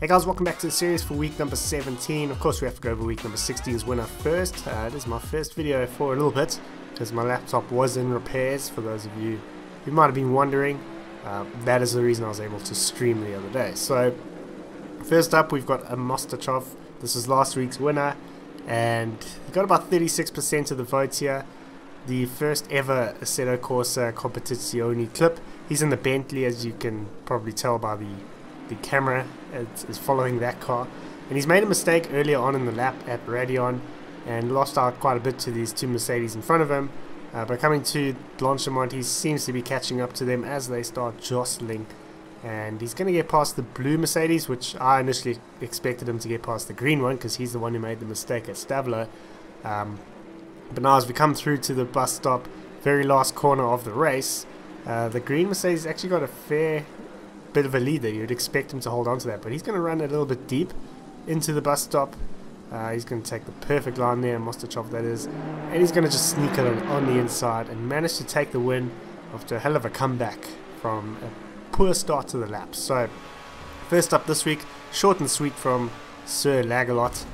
Hey guys, welcome back to the series for week number 17. Of course, we have to go over week number 16's winner first. Uh, is my first video for a little bit because my laptop was in repairs. For those of you who might have been wondering, uh, that is the reason I was able to stream the other day. So, first up, we've got a Mostachov. This is last week's winner, and he got about 36% of the votes here. The first ever Assetto Corsa Competizione clip. He's in the Bentley, as you can probably tell by the the camera is following that car. And he's made a mistake earlier on in the lap at Raidillon and lost out quite a bit to these two Mercedes in front of him. Uh, but coming to Blanchimont, he seems to be catching up to them as they start jostling. And he's going to get past the blue Mercedes, which I initially expected him to get past the green one because he's the one who made the mistake at Stavelot. Um, but now as we come through to the bus stop, very last corner of the race, uh, the green Mercedes actually got a fair bit of a lead there. You'd expect him to hold on to that, but he's going to run a little bit deep into the bus stop. Uh, he's going to take the perfect line there, Mostochov that is, and he's going to just sneak it on, on the inside and manage to take the win after a hell of a comeback from a poor start to the lap. So, first up this week, short and sweet from Sir Lagalot.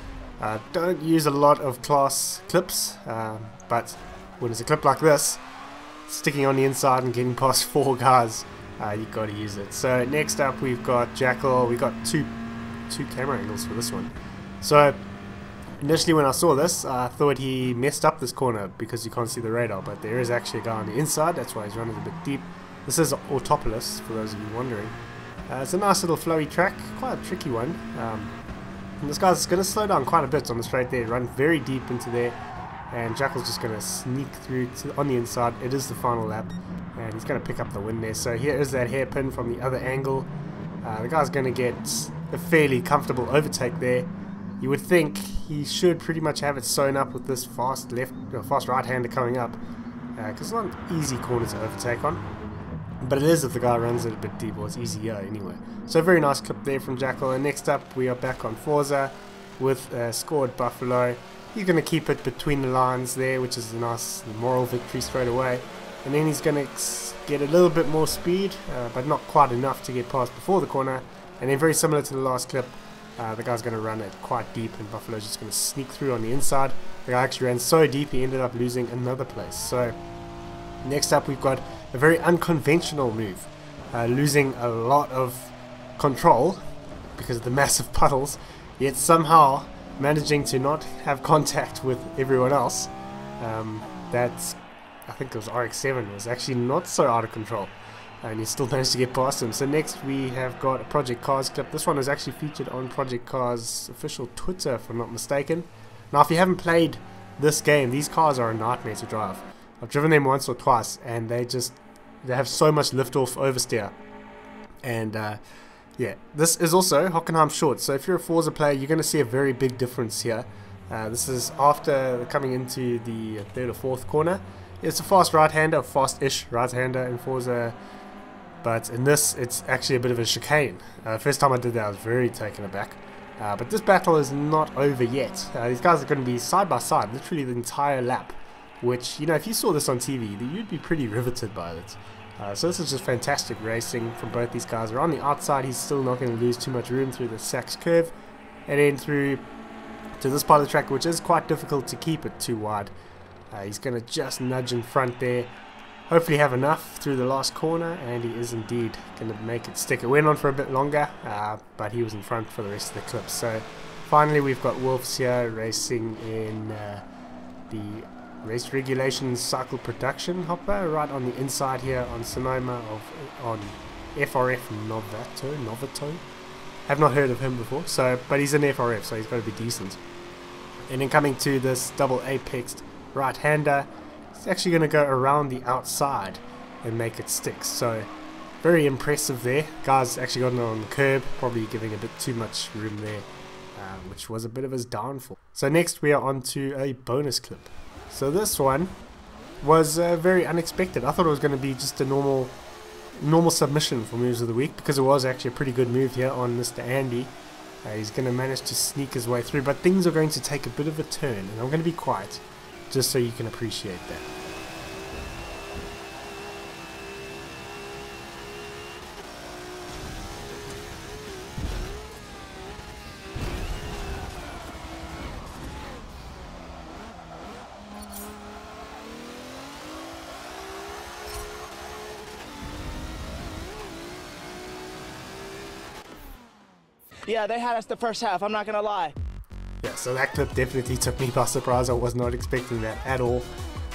Uh, don't use a lot of class clips, uh, but when it's a clip like this, sticking on the inside and getting past four guys uh, you got to use it. So next up we've got Jackal. we've got two two camera angles for this one. So initially when I saw this, I thought he messed up this corner because you can't see the radar, but there is actually a guy on the inside. That's why he's running a bit deep. This is Autopolis, for those of you wondering. Uh, it's a nice little flowy track, quite a tricky one. Um, and this guy's going to slow down quite a bit on the straight there, run very deep into there, and Jackal's just going to sneak through to, on the inside. It is the final lap and he's going to pick up the win there. So here is that hairpin from the other angle. Uh, the guy's going to get a fairly comfortable overtake there. You would think he should pretty much have it sewn up with this fast left, uh, fast right-hander coming up, because uh, it's not an easy corner to overtake on. But it is if the guy runs it a bit deeper. It's easier anyway. So very nice clip there from Jackal. And next up we are back on Forza with uh, scored Buffalo. He's going to keep it between the lines there, which is a nice moral victory straight away and then he's going to get a little bit more speed uh, but not quite enough to get past before the corner and then very similar to the last clip uh, the guy's going to run it quite deep and Buffalo's just going to sneak through on the inside the guy actually ran so deep he ended up losing another place so next up we've got a very unconventional move uh, losing a lot of control because of the massive puddles yet somehow managing to not have contact with everyone else um, that's I think it was RX-7 was actually not so out of control and he still managed to get past him. So next we have got a Project Cars clip. This one was actually featured on Project Cars official Twitter if I'm not mistaken. Now if you haven't played this game, these cars are a nightmare to drive. I've driven them once or twice and they just they have so much liftoff oversteer. And uh, yeah, this is also Hockenheim Short. So if you're a Forza player, you're going to see a very big difference here. Uh, this is after coming into the third or fourth corner. It's a fast right-hander, fast-ish right-hander in Forza, but in this, it's actually a bit of a chicane. Uh, first time I did that, I was very taken aback. Uh, but this battle is not over yet. Uh, these guys are going to be side by side, literally the entire lap. Which, you know, if you saw this on TV, you'd be pretty riveted by it. Uh, so this is just fantastic racing from both these guys. On the outside, he's still not going to lose too much room through the Sachs curve. And then through to this part of the track, which is quite difficult to keep it too wide. Uh, he's going to just nudge in front there. Hopefully have enough through the last corner, and he is indeed going to make it stick. It went on for a bit longer, uh, but he was in front for the rest of the clip. So finally we've got Wolves here racing in uh, the race regulations cycle production hopper right on the inside here on Sonoma of on FRF Novato Novato have not heard of him before so but he's an FRF so he's got to be decent and then coming to this double apex right-hander. It's actually going to go around the outside and make it stick. So very impressive there. Guys actually got it on the curb, probably giving a bit too much room there, uh, which was a bit of his downfall. So next we are on to a bonus clip. So this one was uh, very unexpected. I thought it was going to be just a normal normal submission for moves of the week because it was actually a pretty good move here on Mr. Andy. Uh, he's going to manage to sneak his way through, but things are going to take a bit of a turn, and I'm going to be quiet just so you can appreciate that. Yeah, they had us the first half. I'm not gonna lie. Yeah, so that clip definitely took me by surprise. I was not expecting that at all.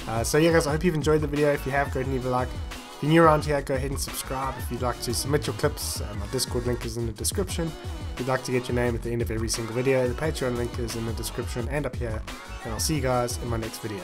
Uh, so yeah guys, I hope you've enjoyed the video. If you have, go ahead and leave a like. If you're new around here, go ahead and subscribe. If you'd like to submit your clips, uh, my Discord link is in the description. If you'd like to get your name at the end of every single video, the Patreon link is in the description and up here. And I'll see you guys in my next video.